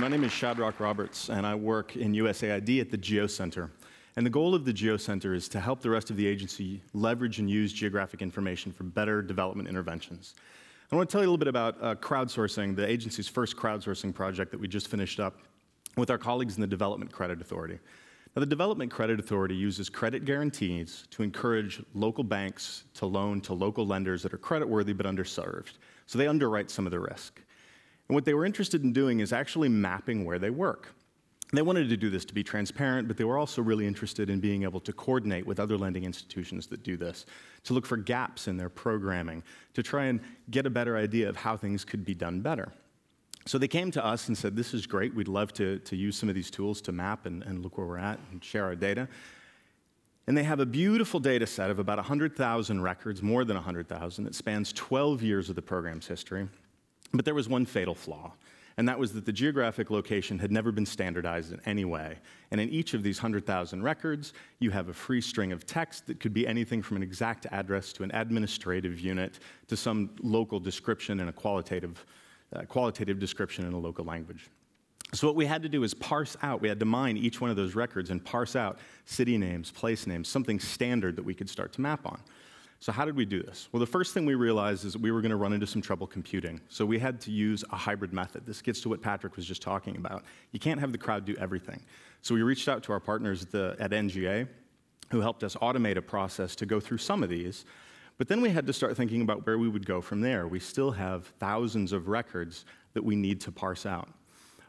My name is Shadrock Roberts, and I work in USAID at the GEO Center. And the goal of the GEO Center is to help the rest of the agency leverage and use geographic information for better development interventions. I want to tell you a little bit about uh, crowdsourcing, the agency's first crowdsourcing project that we just finished up with our colleagues in the Development Credit Authority. Now, the Development Credit Authority uses credit guarantees to encourage local banks to loan to local lenders that are creditworthy but underserved. So they underwrite some of the risk. And what they were interested in doing is actually mapping where they work. They wanted to do this to be transparent, but they were also really interested in being able to coordinate with other lending institutions that do this, to look for gaps in their programming, to try and get a better idea of how things could be done better. So they came to us and said, This is great. We'd love to, to use some of these tools to map and, and look where we're at and share our data. And they have a beautiful data set of about 100,000 records, more than 100,000, that spans 12 years of the program's history. But there was one fatal flaw and that was that the geographic location had never been standardized in any way. And in each of these 100,000 records, you have a free string of text that could be anything from an exact address to an administrative unit to some local description and a qualitative, uh, qualitative description in a local language. So, what we had to do is parse out, we had to mine each one of those records and parse out city names, place names, something standard that we could start to map on. So, how did we do this? Well, the first thing we realized is we were going to run into some trouble computing. So, we had to use a hybrid method. This gets to what Patrick was just talking about. You can't have the crowd do everything. So, we reached out to our partners at, the, at NGA, who helped us automate a process to go through some of these. But then we had to start thinking about where we would go from there. We still have thousands of records that we need to parse out.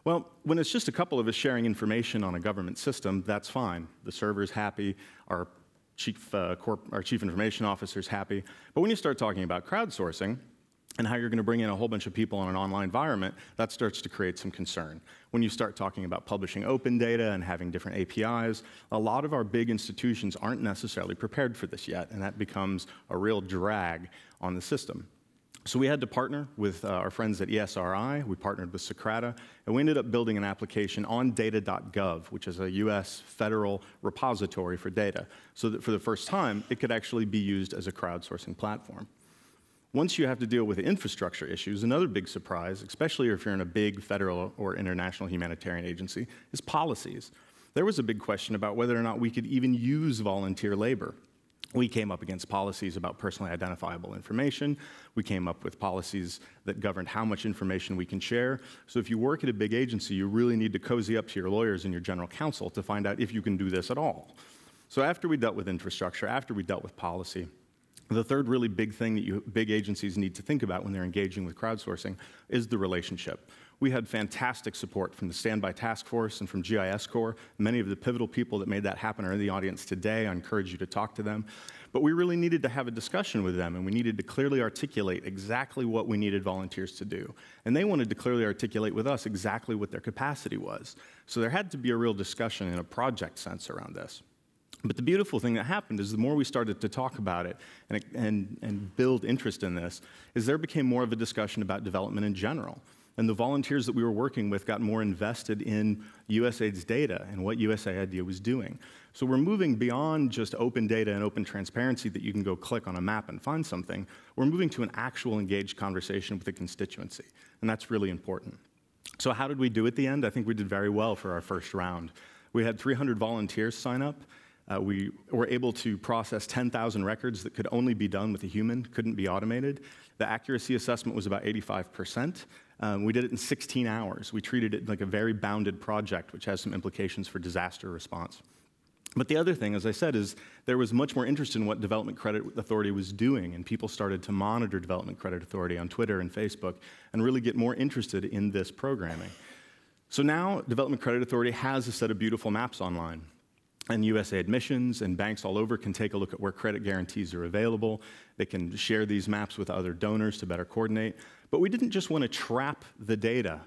Well, when it's just a couple of us sharing information on a government system, that's fine. The server's happy, our chief, uh, corp, our chief information officer is happy. But when you start talking about crowdsourcing, and how you're going to bring in a whole bunch of people in an online environment, that starts to create some concern. When you start talking about publishing open data and having different APIs, a lot of our big institutions aren't necessarily prepared for this yet, and that becomes a real drag on the system. So we had to partner with uh, our friends at ESRI. We partnered with Socrata, and we ended up building an application on data.gov, which is a US federal repository for data, so that for the first time, it could actually be used as a crowdsourcing platform. Once you have to deal with infrastructure issues, another big surprise, especially if you're in a big federal or international humanitarian agency, is policies. There was a big question about whether or not we could even use volunteer labor we came up against policies about personally identifiable information. We came up with policies that governed how much information we can share. So if you work at a big agency, you really need to cozy up to your lawyers and your general counsel to find out if you can do this at all. So after we dealt with infrastructure, after we dealt with policy, the third really big thing that you, big agencies need to think about when they're engaging with crowdsourcing is the relationship. We had fantastic support from the Standby Task Force and from GIS Corps. Many of the pivotal people that made that happen are in the audience today. I encourage you to talk to them. But we really needed to have a discussion with them, and we needed to clearly articulate exactly what we needed volunteers to do. And they wanted to clearly articulate with us exactly what their capacity was. So there had to be a real discussion in a project sense around this. But the beautiful thing that happened is the more we started to talk about it and, and, and build interest in this, is there became more of a discussion about development in general. And the volunteers that we were working with got more invested in USAID's data and what USAID was doing. So we're moving beyond just open data and open transparency that you can go click on a map and find something. We're moving to an actual engaged conversation with the constituency, and that's really important. So how did we do at the end? I think we did very well for our first round. We had 300 volunteers sign up. Uh, we were able to process 10,000 records that could only be done with a human, couldn't be automated. The accuracy assessment was about 85%. Um, we did it in 16 hours. We treated it like a very bounded project, which has some implications for disaster response. But the other thing, as I said, is there was much more interest in what Development Credit Authority was doing, and people started to monitor Development Credit Authority on Twitter and Facebook and really get more interested in this programming. So now, Development Credit Authority has a set of beautiful maps online and USAID missions and banks all over can take a look at where credit guarantees are available. They can share these maps with other donors to better coordinate. But we didn't just want to trap the data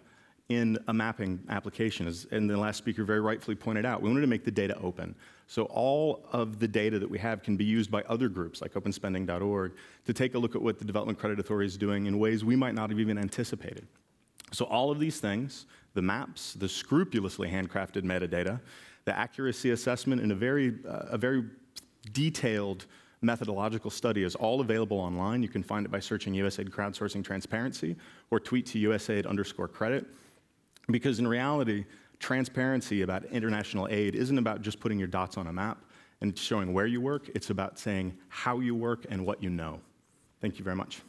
in a mapping application, as and the last speaker very rightfully pointed out. We wanted to make the data open. So all of the data that we have can be used by other groups like openspending.org to take a look at what the Development Credit Authority is doing in ways we might not have even anticipated. So all of these things, the maps, the scrupulously handcrafted metadata, the accuracy assessment in a very, uh, a very detailed methodological study is all available online. You can find it by searching USAID crowdsourcing transparency or tweet to USAID underscore credit. Because in reality, transparency about international aid isn't about just putting your dots on a map and showing where you work, it's about saying how you work and what you know. Thank you very much.